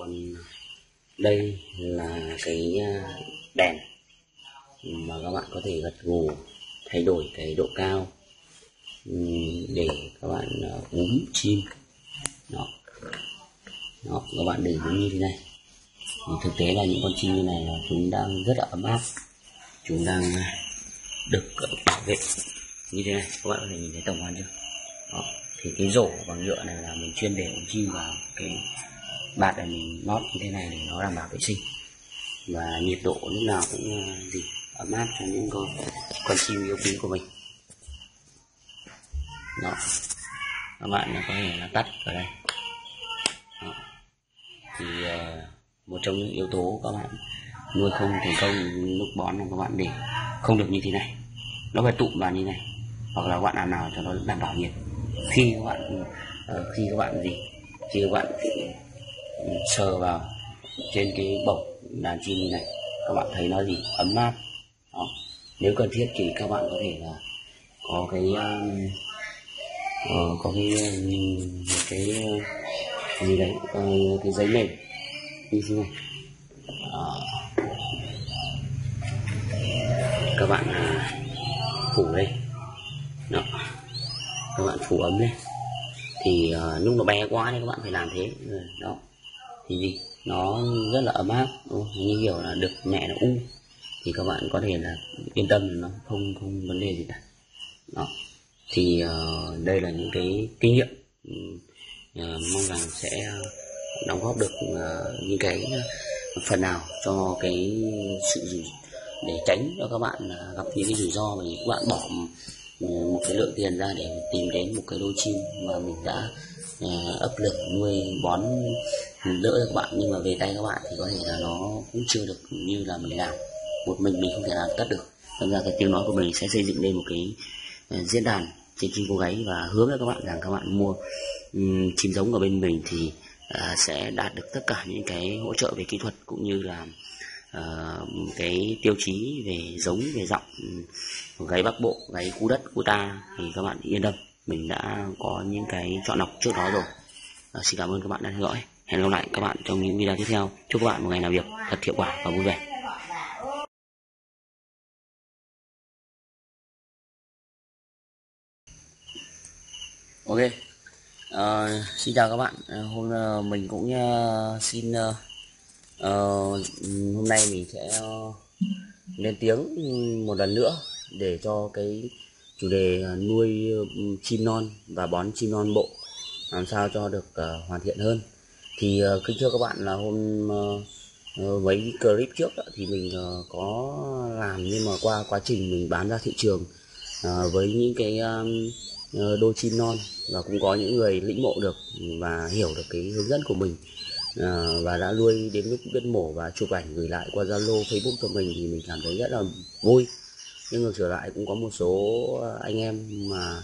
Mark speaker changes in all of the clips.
Speaker 1: còn đây là cái à, đèn mà các bạn có thể gật gù, thay đổi cái độ cao để các bạn à, uống búm chim. Đó. Đó, các bạn để giống như thế này. Thì thực tế là những con chim như này là chúng đang rất là ấm áp. Chúng đang à, được bảo vệ. Như thế này, các bạn có thể nhìn thấy tổng quan chưa? Đó. thì cái rổ bằng nhựa này là mình chuyên để con chim vào cái bạt để mình nót như thế này để nó đảm bảo vệ sinh. Và nhiệt độ lúc nào cũng ờ, gì, ấm áp cho những con con chim yêu quý của mình. Đó. Các bạn có thể là tắt ở đây. Đó. thì ờ, một trong những yếu tố các bạn nuôi không thành công lúc bón là các bạn để không được như thế này. Nó phải tụm vào như này. Hoặc là các bạn làm nào cho nó đảm bảo nhiệt. Khi các bạn ờ, khi các bạn gì? Khi các bạn sờ vào trên cái bọc đàn chim như này các bạn thấy nó gì? Ấm áp đó. nếu cần thiết thì các bạn có thể là có cái um, có cái um, một cái ờ, gì đấy uh, cái giấy mềm. Như thế này Đó. các bạn uh, phủ lên đó. Các bạn phủ ấm lên thì uh, lúc nó bé quá nên các bạn phải làm thế. Ừ, đó thì gì nó rất là ấm áp đúng như kiểu là được mẹ nó u thì các bạn có thể là yên tâm nó không không vấn đề gì cả. Đó. Thì uh, đây là những cái kinh nghiệm uh, mong rằng sẽ đóng góp được uh, những cái phần nào cho cái sự rủi để tránh cho các bạn gặp những cái rủi ro mà các bạn bỏ ừ, một cái lượng tiền ra để tìm đến một cái đôi chim mà mình đã Ờ, ấp lực nuôi bón đỡ cho các bạn. Nhưng mà về tay các bạn thì có thể là nó cũng chưa được như là mình làm. Một mình mình không thể làm tất được. Nên ra cái tiếng nói của mình sẽ xây dựng lên một cái ờ, diễn đàn trên chim cô gáy và hướng cho các bạn rằng các bạn mua um, chim giống ở bên mình thì uh, sẽ đạt được tất cả những cái hỗ trợ về kỹ thuật cũng như là uh, cái tiêu chí về giống về giọng um, gáy bắc bộ gáy cú đất của ta thì các bạn yên tâm mình đã có những cái chọn lọc trước đó rồi. À, xin cảm ơn các bạn đã theo dõi. Hẹn gặp lại các bạn trong những video tiếp theo. Chúc các bạn một ngày làm việc thật hiệu quả và vui vẻ. Ok. Uh, xin chào các bạn. Uh, hôm uh, mình cũng uh, xin uh, uh, hôm nay mình sẽ uh, lên tiếng một lần nữa để cho cái chủ đề nuôi ừ, chim non và bón chim non bộ làm sao cho được uh, hoàn thiện hơn. Thì uh, kính thưa các bạn là hôm uh, mấy clip trước đó, thì mình uh, có làm nhưng mà qua quá trình mình bán ra thị trường uh, với những cái um, đôi chim non và cũng có những người lĩnh ngộ được và hiểu được cái hướng dẫn của mình à, và đã nuôi đến lúc biết mổ và chụp ảnh gửi lại qua zalo facebook của mình thì mình cảm thấy rất là vui nhưng ngược trở lại cũng có một số ờ, anh em mà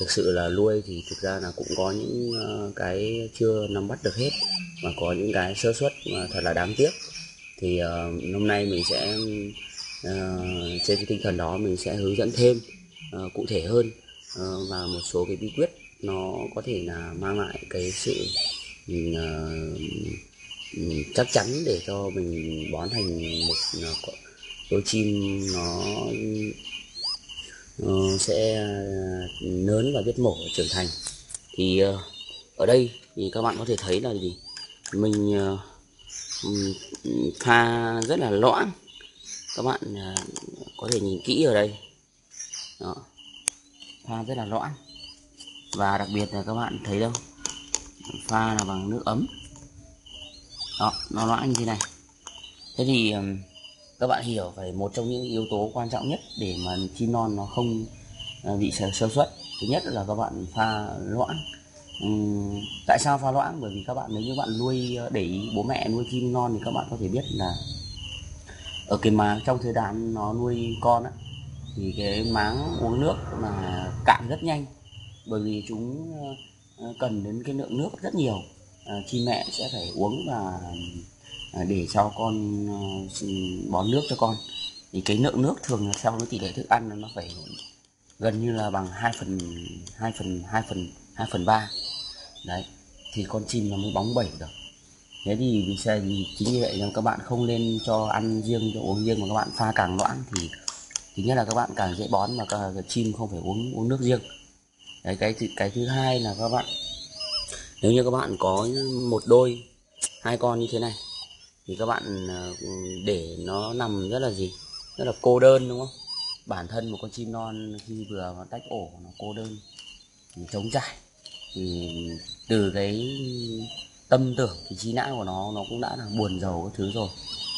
Speaker 1: thực sự là nuôi thì thực ra là cũng có những ờ, cái chưa nắm bắt được hết và có những cái sơ suất mà thật là đáng tiếc. Thì ờ, uh, hôm nay mình sẽ uh, trên cái tinh thần đó mình sẽ hướng dẫn thêm uh, cụ thể hơn uh, và một số cái bí quyết nó có thể là mang lại cái sự uh, chắc chắn để cho mình bón thành một uh, đôi chim nó uh, sẽ ờ, lớn và biết mổ trưởng thành. Thì uh, ở đây thì các bạn có thể thấy là gì? Mình uh, pha rất là loãng. Các bạn uh, có thể nhìn kỹ ở đây. Đó. Pha rất là loãng. Và đặc biệt là các bạn thấy đâu? Pha là bằng nước ấm. Đó nó loãng như thế này. Thế thì các bạn hiểu phải một trong những yếu tố quan trọng nhất để mà chim non nó không à, bị sơ, xuất suất. Thứ nhất là các bạn pha loãng. Uhm, tại sao pha loãng? Bởi vì các bạn nếu như bạn nuôi à, để ý bố mẹ nuôi chim non thì các bạn có thể biết là ở cái mà trong thời đàn nó nuôi con á thì cái máng uống nước mà cạn rất nhanh. Bởi vì chúng à, cần đến cái lượng nước rất nhiều à, chim mẹ sẽ phải uống và Ờ, để cho con ờ, bón nước cho con. Thì cái lượng nước thường là theo cái tỷ lệ thức ăn nó phải gần như là bằng 2 phần 2 phần 2 phần 2 phần 3 đấy, thì con chim nó mới bóng bẩy được. Thế thì vì sao chính vì vậy là các bạn không nên cho ăn riêng, cho uống riêng mà các bạn pha càng loãng thì thứ nhất là các bạn càng dễ bón mà các chim không phải uống uống nước riêng. Đấy, cái cái thứ hai là các bạn, nếu như các bạn có một đôi, hai con như thế này thì các bạn ờ, để nó nằm rất là gì? Rất là cô đơn đúng không? Bản thân một con chim non khi vừa nó tách ổ nó cô đơn thì trống trải. Thì từ cái tâm tưởng thì trí não của nó nó cũng đã là buồn giàu các thứ rồi.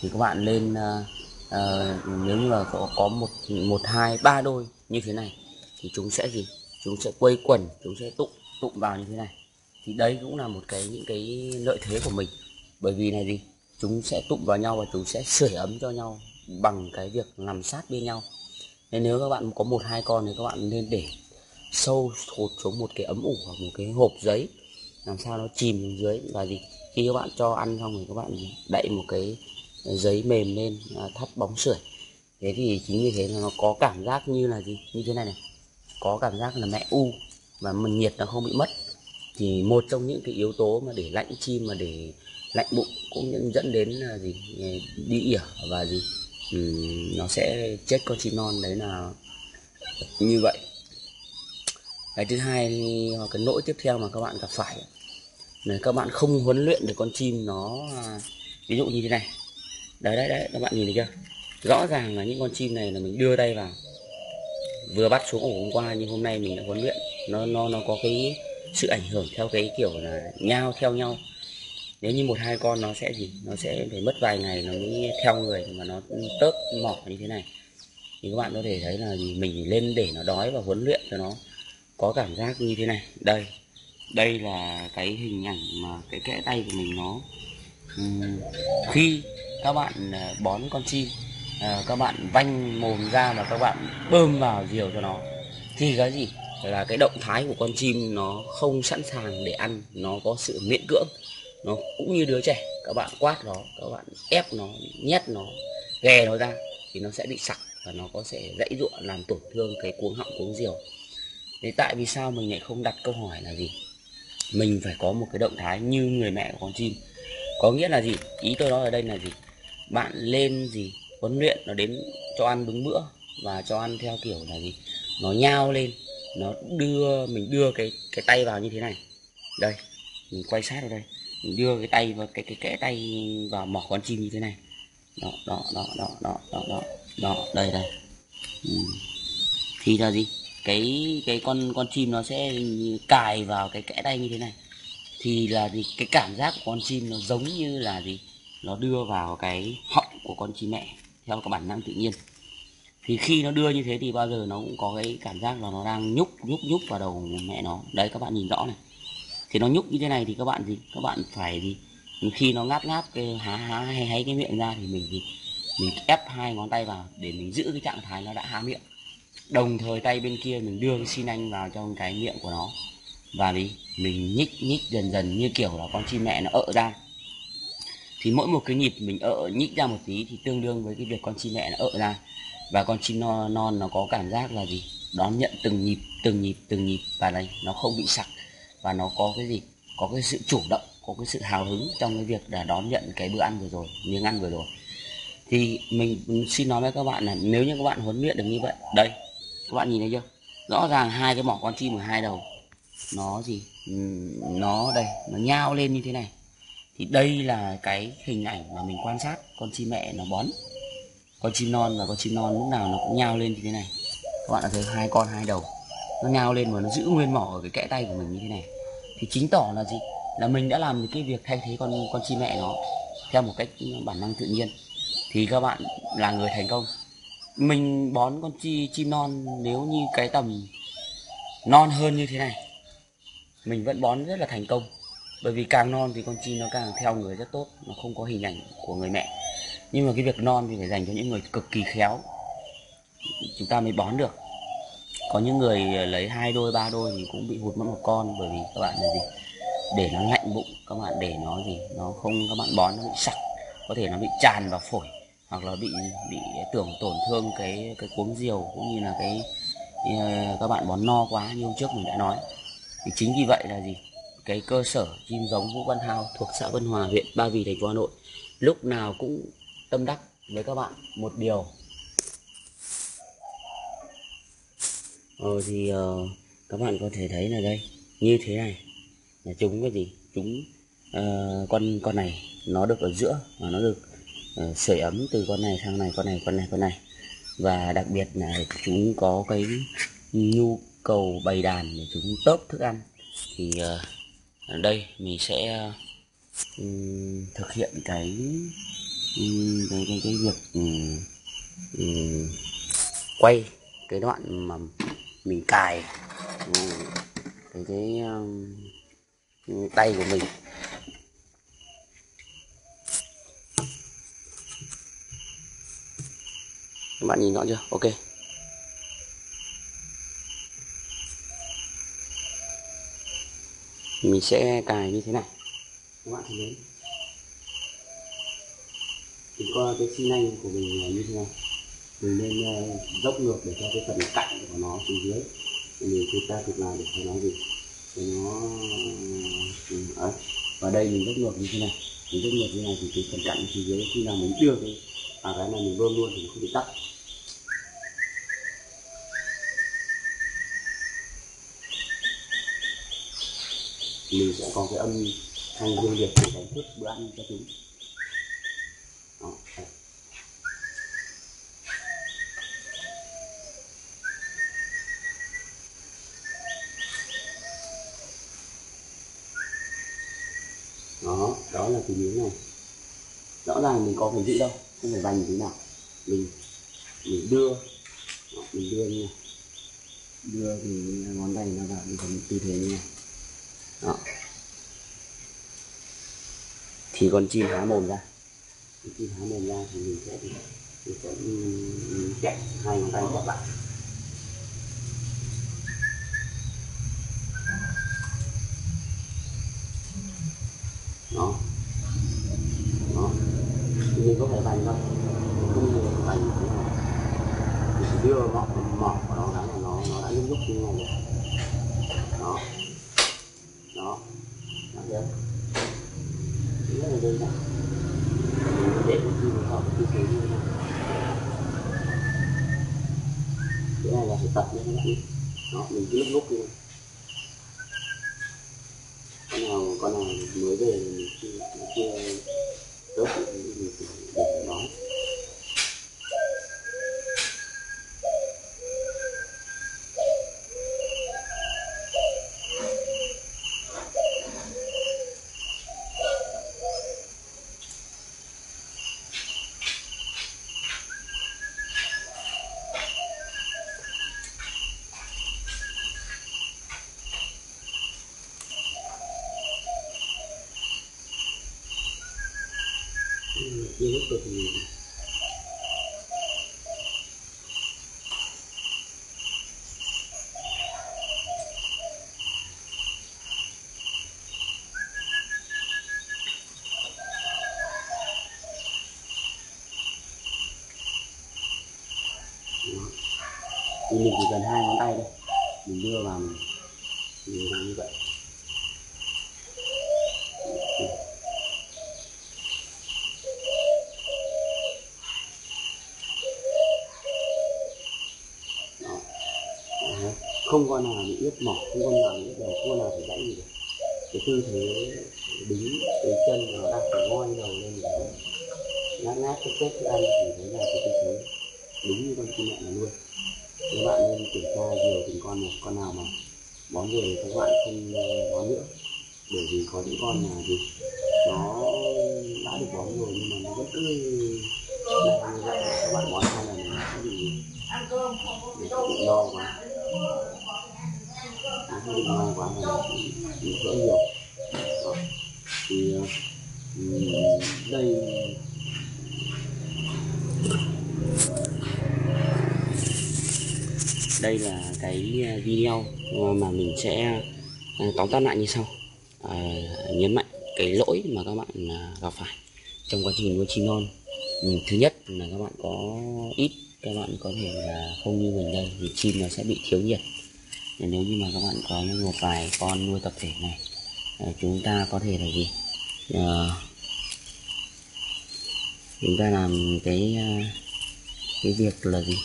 Speaker 1: Thì các bạn lên uh, uh, nếu như là có, có một một hai ba đôi như thế này thì chúng sẽ gì? Chúng sẽ quây quần chúng sẽ tụng tụng vào như thế này. Thì đây cũng là một cái những cái lợi thế của mình. Bởi vì này gì? Chúng sẽ tụng vào nhau và chúng sẽ sưởi ấm cho nhau bằng cái việc nằm sát bên nhau. Nên nếu các bạn có một, hai con thì các bạn nên để sâu hụt xuống một cái ấm ủ hoặc một cái hộp giấy. Làm sao nó chìm xuống dưới. Và gì khi các bạn cho ăn xong thì các bạn đậy một cái giấy mềm lên à, thắp bóng sưởi. Thế thì chính vì thế là nó có cảm giác như là gì? Như thế này này. Có cảm giác là mẹ u và mình nhiệt nó không bị mất. Thì một trong những cái yếu tố mà để lạnh chim mà để lạnh bụng cũng những dẫn đến là gì ờ, đi ỉa và gì. Ừ, nó sẽ chết con chim non đấy là như vậy. Cái thứ hai cái lỗi tiếp theo mà các bạn gặp phải là các bạn không huấn luyện được con chim nó à, ví dụ như thế này. Đấy đấy đấy các bạn nhìn thấy chưa? Rõ ràng là những con chim này là mình đưa tay vào vừa bắt xuống ổ hôm qua nhưng hôm nay mình đã huấn luyện. Nó nó nó có cái sự ảnh hưởng theo cái kiểu là nhau theo nhau nếu như một hai con nó sẽ gì? Nó sẽ phải mất vài ngày nó mới theo người mà nó tớp mỏ như thế này. Thì các bạn có thể thấy là gì? Mình lên để nó đói và huấn luyện cho nó có cảm giác như thế này. Đây đây là cái hình ảnh mà cái kẽ tay của mình nó. Khi các bạn à, bón con chim à, các bạn vanh mồm ra và các bạn bơm vào diều cho nó, thì cái gì? Là cái động thái của con chim nó không sẵn sàng để ăn, nó có sự miễn cưỡng nó cũng như đứa trẻ, các bạn quát nó, các bạn ép nó, nhét nó, ghè nó ra thì nó sẽ bị sặc và nó có sẽ dãy ruộng, làm tổn thương cái cuống họng, cuống diều. Thế tại vì sao mình lại không đặt câu hỏi là gì? Mình phải có một cái động thái như người mẹ của con chim. Có nghĩa là gì? Ý tôi nói ở đây là gì? Bạn lên gì, huấn luyện nó đến cho ăn đúng bữa và cho ăn theo kiểu là gì? Nó nhao lên, nó đưa, mình đưa cái cái tay vào như thế này. Đây, mình quay sát vào đây mình đưa cái tay vào cái cái kẽ tay vào mỏ con chim như thế này. Đó đó đó đó đó đó đó, đó đây đây. Ừ. thì là gì? Cái cái con con chim nó sẽ cài vào cái kẽ tay như thế này. Thì là gì? Cái cảm giác của con chim nó giống như là gì? Nó đưa vào cái họng của con chim mẹ theo cái bản năng tự nhiên. Thì khi nó đưa như thế thì bao giờ nó cũng có cái cảm giác là nó đang nhúc nhúc nhúc vào đầu mẹ nó. Đấy các bạn nhìn rõ này thì nó nhúc như thế này thì các bạn gì các bạn phải gì khi nó ngáp ngáp cái há há hay hay cái miệng ra thì mình gì mình ép hai ngón tay vào để mình giữ cái trạng thái nó đã há miệng. Đồng thời tay bên kia mình đưa cái xin anh vào trong cái miệng của nó. Và đi mình nhích nhích dần dần như kiểu là con chim mẹ nó ợ ra. Thì mỗi một cái nhịp mình ợ nhích ra một tí thì tương đương với cái việc con chim mẹ nó ợ ra. Và con chim non, non nó có cảm giác là gì? Đón nhận từng nhịp từng nhịp từng nhịp. Và đây nó không bị sặc và nó có cái gì, có cái sự chủ động, có cái sự hào hứng trong cái việc là đón nhận cái bữa ăn vừa rồi, miếng ăn vừa rồi. Thì mình xin nói với các bạn là nếu như các bạn huấn luyện được như vậy, đây, các bạn nhìn thấy chưa? Rõ ràng hai cái mỏ con chim ở hai đầu, nó gì? Ừ, nó đây, nó nhao lên như thế này. Thì đây là cái hình ảnh mà mình quan sát, con chim mẹ nó bón. Con chim non và con chim non lúc nào nó cũng nhao lên như thế này. Các bạn đã thấy hai con hai đầu nó nhao lên mà nó giữ nguyên mỏ ở cái kẽ tay của mình như thế này. Thì chính tỏ là gì? Là mình đã làm cái việc thay thế con con chim mẹ nó theo một cách bản năng tự nhiên. Thì các bạn là người thành công. Mình bón con chi, chim non nếu như cái tầm non hơn như thế này, mình vẫn bón rất là thành công. Bởi vì càng non thì con chim nó càng theo người rất tốt, nó không có hình ảnh của người mẹ. Nhưng mà cái việc non thì phải dành cho những người cực kỳ khéo. Chúng ta mới bón được có những người ờ, lấy hai đôi ba đôi thì cũng bị hụt mất một con bởi vì các bạn là gì? Để nó lạnh bụng các bạn để nó gì? Nó không các bạn bón nó bị sặc có thể nó bị tràn vào phổi hoặc là bị bị tưởng tổn thương cái cái cuống diều cũng như là cái ờ, các bạn bón no quá như hôm trước mình đã nói. Thì chính vì vậy là gì? Cái cơ sở chim giống Vũ Văn hào thuộc xã Vân Hòa, huyện Ba Vì, thành phố Hà Nội lúc nào cũng tâm đắc với các bạn một điều. Ờ, thì uh, các bạn có thể thấy là đây như thế này. Là chúng cái gì? Chúng uh, con con này nó được ở giữa và nó được uh, sưởi ấm từ con này sang này con này con này con này. Và đặc biệt là chúng có cái nhu cầu bày đàn để chúng tớp thức ăn. Thì uh, ở đây mình sẽ uh, thực hiện cái ừ, cái cái cái việc um, um, quay cái đoạn mà mình cài. Ừ. Cái cái um, tay của mình. Các bạn nhìn rõ chưa? Ok. Mình sẽ cài như thế này. Các bạn thấy đấy. Thì có cái xi nanh của mình như thế này mình nên ờ, dốc ngược để cho cái phần cạnh của nó xuống dưới. Thì chúng ta thực làm để cho nó gì? Cho nó uh, ấy. và đây mình dốc ngược như thế này. Mình dốc ngược như thế này thì cái phần cạnh xuống dưới khi nào mình đưa cái à cái này mình bơm luôn thì nó không bị tắc. Mình sẽ có cái âm thanh riêng biệt để đánh thức bữa ăn cho chúng đó đó đó là cái miếng này. Rõ ràng mình có phải giữ đâu không phải vành thế nào. Mình mình đưa. Đó, mình đưa như này. Đưa thì ngón tay nó vào mình tư thế như này. Đó. thì con chim há mồm ra. Con chim há mồm ra thì mình sẽ mình sẽ chặt hai ngón tay chặt lại đó đó thì có phải vành đâu. Không nhiều vành thế đưa ngọn mỏ của nó là nó nó đã lúc lúc như này rồi. Đó đó chưa rất là đơn giản mình để một chim họ tư thế như thế này cái này là phải tập nha các bạn đó mình cứ lúc lúc như con nào con nào mới về mình chưa chưa tốt thì mình để nói cực nhiều mình chỉ cần hai ngón tay thôi. Mình đưa vào mình mình như vậy Đó. Đấy không con nào bị ướt mỏ, không con nào bị ướt đầu không con nào phải dãy gì được cái tư thế đứng cái chân nó đang phải ngoi đầu lên để ngát ngát cái chết thức ăn thì đấy là cái tư thế đúng như con chim mẹ là luôn các bạn nên kiểm tra nhiều từng con một con nào mà bón rồi thì các bạn không ờ, bón nữa. Bởi vì có những con là gì nó đã được bón rồi nhưng mà nó vẫn cứ làm các bạn bón hai lần nó sẽ bị bị bị no quá nó quá và nó bị vỡ nhiều Đó. thì đây đây là cái à, video mà mình sẽ à, tóm tắt lại như sau à, nhấn mạnh cái lỗi mà các bạn à, gặp phải trong quá trình nuôi chim non ừ, thứ nhất là các bạn có ít các bạn có thể là không như mình đây thì chim nó sẽ bị thiếu nhiệt nếu như mà các bạn có một vài con nuôi tập thể này ờ, chúng ta có thể là gì? À, chúng ta làm cái ờ, cái việc là gì?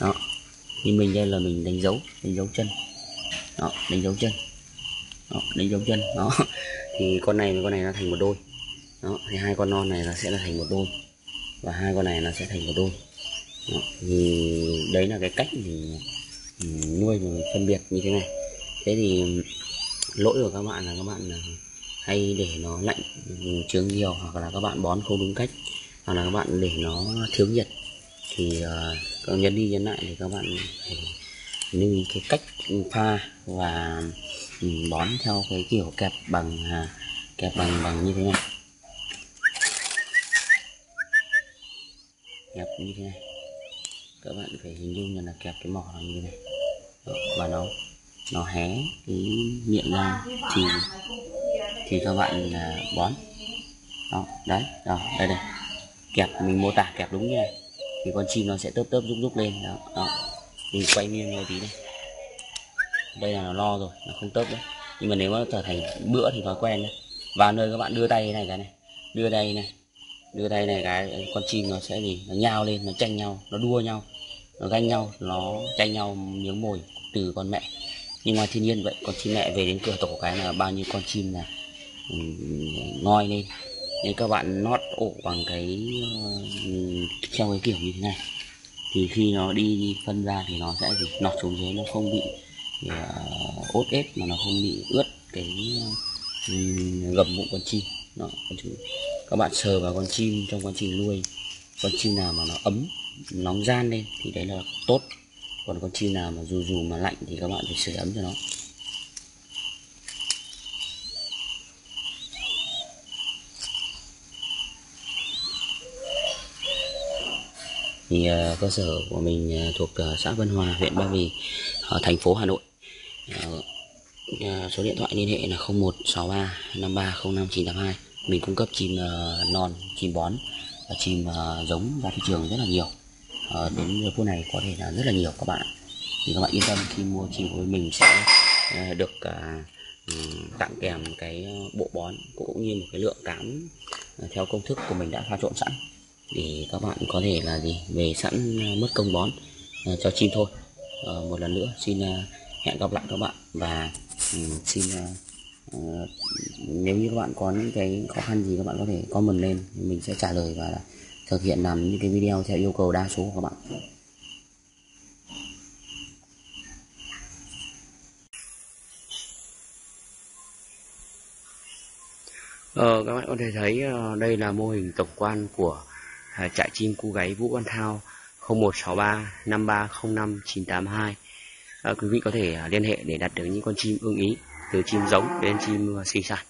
Speaker 1: Đó thì mình đây là mình đánh dấu đánh dấu chân. Đó đánh dấu chân. Đó, đánh dấu chân đó thì con này với con này nó thành một đôi. Đó thì hai con non này nó sẽ là thành một đôi và hai con này nó sẽ thành một đôi. Đó, thì đấy là cái cách mình ừ, nuôi mình phân biệt như thế này. Thế thì lỗi của các bạn là các bạn à, hay để nó lạnh ừ, chướng nhiều hoặc là các bạn bón không đúng cách hoặc là các bạn để nó thiếu nhiệt thì uh, nhấn đi nhấn lại thì các bạn phải lưu ý cái cách pha và bón theo cái kiểu kẹp bằng à, kẹp bằng bằng như thế này. Kẹp như thế này. Các bạn phải hình dung là kẹp cái mỏ như thế này. Đó, và nó nó hé cái miệng ra thì thì các bạn là bón. Đó đấy đó đây đây. Kẹp mình mô tả kẹp đúng như này. Thì con chim nó sẽ tớp tớp rúc rúc lên. Đó, đó. mình quay nghiêng ngay tí này đây là nó lo rồi nó không tớp nữa. Nhưng mà nếu mà trở thành bữa thì thói quen đấy. Vào nơi các bạn đưa tay này cái này đưa tay này đưa tay này cái con chim nó sẽ gì? Nó nhao lên nó tranh nhau nó đua nhau nó ganh nhau nó tranh nhau miếng mồi từ con mẹ. Nhưng mà thiên nhiên vậy con chim mẹ về đến cửa tổ cái là bao nhiêu con chim là ừ, ngoi lên. Nên các bạn nót ổ bằng cái ừ, theo cái kiểu như thế này. Thì khi nó đi, đi phân ra thì nó sẽ gì? Nọt xuống dưới nó không bị uh, ốt ép mà nó không bị ướt cái ừ, gầm bụng con chim. Đó, các bạn sờ vào con chim trong quá trình nuôi con chim nào mà nó ấm nóng gian lên thì đấy là tốt. Còn con chim nào mà dù dù mà lạnh thì các bạn phải sửa ấm cho nó. Thì uh, cơ sở của mình uh, thuộc uh, xã Vân Hòa huyện Ba Vì ở thành phố Hà Nội uh, số điện thoại liên hệ là 0163 5305 mình cung cấp chim uh, non chim bón và chim uh, giống ra thị trường rất là nhiều. Uh, đến giờ phút này có thể là rất là nhiều các bạn. Thì các bạn yên tâm khi mua chim của mình sẽ uh, được uh, tặng kèm cái bộ bón cũng như một cái lượng cám uh, theo công thức của mình đã pha trộn sẵn. Để các bạn có thể là gì? Về sẵn mất công bón uh, cho chim thôi. Uh, một lần nữa xin uh, hẹn gặp lại các bạn. Và ừ, xin uh, nếu như các bạn có những cái khó khăn gì các bạn có thể comment lên mình sẽ trả lời và thực hiện làm những cái video theo yêu cầu đa số của các bạn. Ờ, các bạn có thể thấy ờ, đây là mô hình tổng quan của trại chim cu gáy Vũ Văn Thao 0163 5305 982 à, quý vị có thể à, liên hệ để đặt được những con chim ưng ý từ chim giống đến chim à, sinh sản.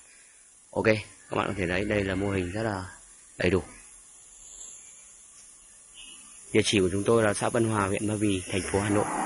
Speaker 1: Ok các bạn có thể thấy đây là mô hình rất là đầy đủ. Địa chỉ của chúng tôi là xã Vân Hòa huyện Ba Vì thành phố Hà Nội.